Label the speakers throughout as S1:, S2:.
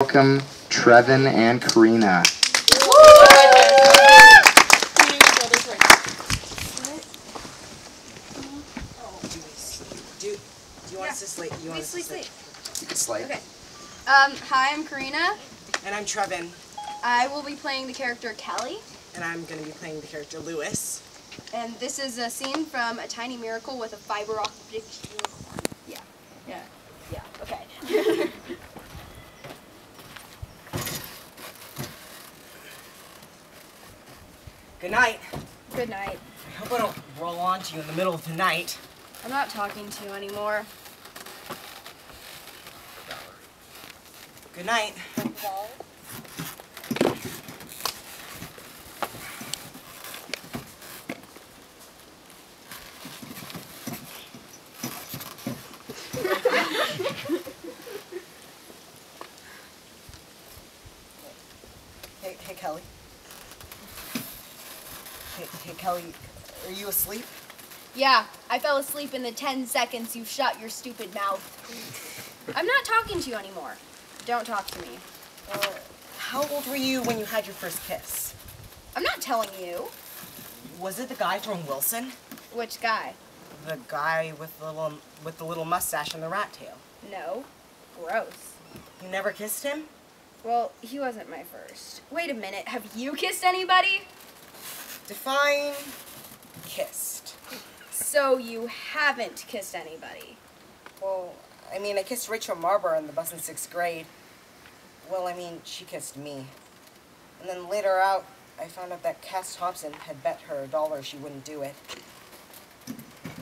S1: welcome Trevyn and Karina.
S2: Do, do you want us to sleep? You want us to.
S1: You can.
S3: Okay. Um, hi, I'm Karina.
S2: And I'm Trevyn,
S3: I will be playing the character Kelly,
S2: and I'm going to be playing the character Lewis.
S3: and this is a scene from A Tiny Miracle with a fiber optic. Yeah, yeah, yeah. Okay.
S2: Good night.
S3: Good night.
S2: I hope I don't roll onto you in the middle of the night.
S3: I'm not talking to you anymore.
S2: Good night. Hey, hey, Kelly. Hey, hey, Kelly, are you asleep?
S3: Yeah, I fell asleep in the 10 seconds you shut your stupid mouth. I'm not talking to you anymore. Don't talk to me.
S2: Uh, how old were you when you had your first kiss?
S3: I'm not telling you.
S2: Was it the guy from Wilson?
S3: Which guy?
S2: The guy with the little with the little mustache and the rat tail.
S3: No. Gross.
S2: You never kissed him?
S3: Well, he wasn't my first. Wait a minute, have you kissed anybody?
S2: Define kissed.
S3: So you haven't kissed anybody.
S2: Well, I mean, I kissed Rachel Marber on the bus in sixth grade. Well, I mean, she kissed me. And then later out, I found out that Cass Thompson had bet her a dollar she wouldn't do it.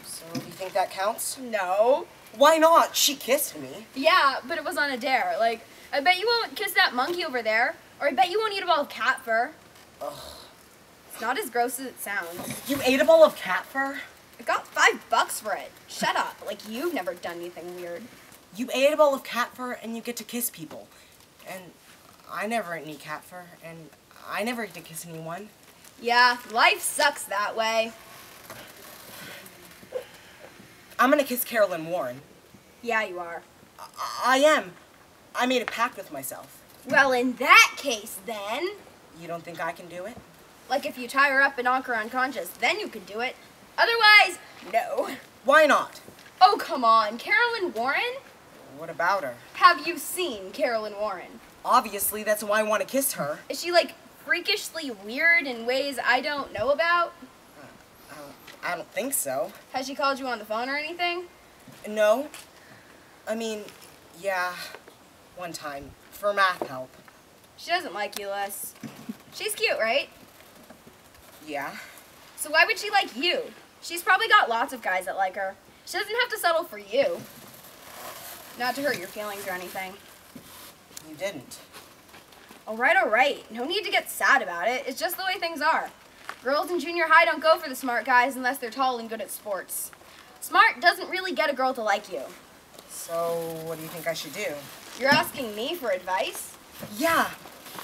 S2: So, do you think that counts?
S3: No.
S2: Why not? She kissed me.
S3: Yeah, but it was on a dare. Like, I bet you won't kiss that monkey over there. Or I bet you won't eat a ball of cat fur.
S2: Ugh.
S3: It's not as gross as it sounds.
S2: You ate a bowl of cat fur?
S3: I got five bucks for it. Shut up. Like, you've never done anything weird.
S2: You ate a bowl of cat fur and you get to kiss people. And I never ate any cat fur, and I never get to kiss anyone.
S3: Yeah, life sucks that way.
S2: I'm gonna kiss Carolyn Warren.
S3: Yeah, you are.
S2: I, I am. I made a pact with myself.
S3: Well, in that case, then,
S2: You don't think I can do it?
S3: Like if you tie her up and knock her unconscious, then you can do it. Otherwise, no.
S2: Why not?
S3: Oh, come on. Carolyn Warren?
S2: What about her?
S3: Have you seen Carolyn Warren?
S2: Obviously, that's why I want to kiss her.
S3: Is she like freakishly weird in ways I don't know about?
S2: I don't, I don't think so.
S3: Has she called you on the phone or anything?
S2: No? I mean, yeah, one time. For math help.
S3: She doesn't like you, Les. She's cute, right?
S2: Yeah.
S3: So why would she like you? She's probably got lots of guys that like her. She doesn't have to settle for you. Not to hurt your feelings or anything.
S2: You didn't.
S3: Alright, alright. No need to get sad about it. It's just the way things are. Girls in junior high don't go for the smart guys unless they're tall and good at sports. Smart doesn't really get a girl to like you.
S2: So, what do you think I should do?
S3: You're asking me for advice?
S2: Yeah.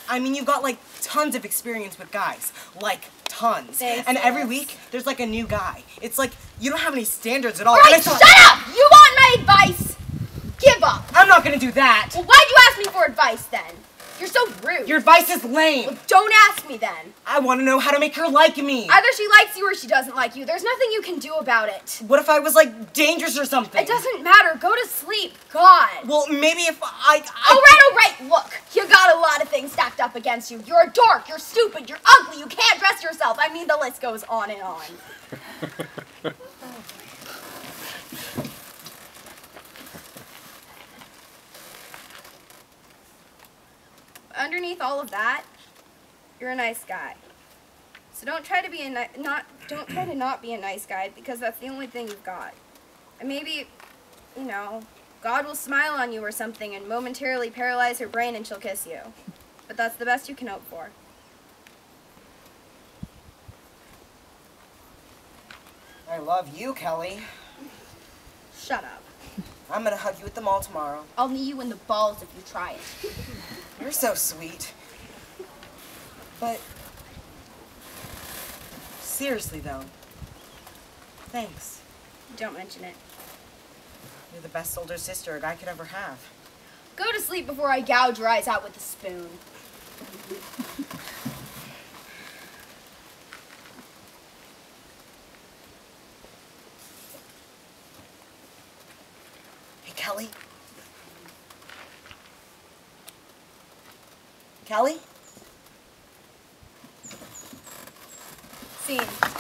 S2: I mean, you've got like tons of experience with guys. Like, tons.
S3: Thanks,
S2: and every week, there's like a new guy. It's like, you don't have any standards at all.
S3: Alright,
S2: I
S3: shut up! You want my advice? Give up!
S2: I'm not gonna do that.
S3: Well, why'd you ask me for advice then? You're so rude.
S2: Your advice is lame.
S3: Don't ask me then.
S2: I want to know how to make her like me.
S3: Either she likes you or she doesn't like you. There's nothing you can do about it.
S2: What if I was like dangerous or something?
S3: It doesn't matter. Go to sleep. God.
S2: Well, maybe if I. I
S3: All right, all right. Look, you got a lot of things stacked up against you. You're a dork. You're stupid. You're ugly. You can't dress yourself. I mean, the list goes on and on. Underneath all of that, you're a nice guy. So don't try to be a not don't try to not be a nice guy because that's the only thing you've got. And maybe, you know, God will smile on you or something and momentarily paralyze her brain and she'll kiss you. But that's the best you can hope for.
S2: I love you, Kelly.
S3: Shut up.
S2: I'm gonna hug you at the mall tomorrow.
S3: I'll knee you in the balls if you try it.
S2: You're so sweet. But seriously though, thanks.
S3: Don't mention it.
S2: You're the best older sister a guy could ever have.
S3: Go to sleep before I gouge your eyes out with a spoon.
S2: Hey, Kelly. Kelly?
S3: Scene.